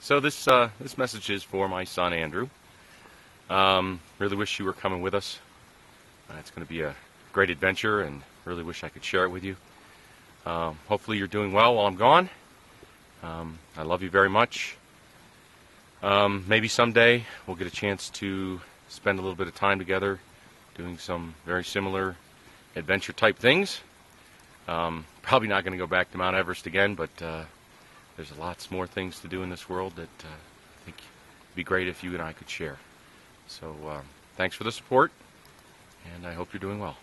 So this uh, this message is for my son Andrew. Um, really wish you were coming with us. Uh, it's going to be a great adventure, and really wish I could share it with you. Um, hopefully, you're doing well while I'm gone. Um, I love you very much. Um, maybe someday we'll get a chance to spend a little bit of time together, doing some very similar adventure type things. Um, probably not going to go back to Mount Everest again, but uh, there's lots more things to do in this world that uh, I think it'd be great if you and I could share. So um, thanks for the support, and I hope you're doing well.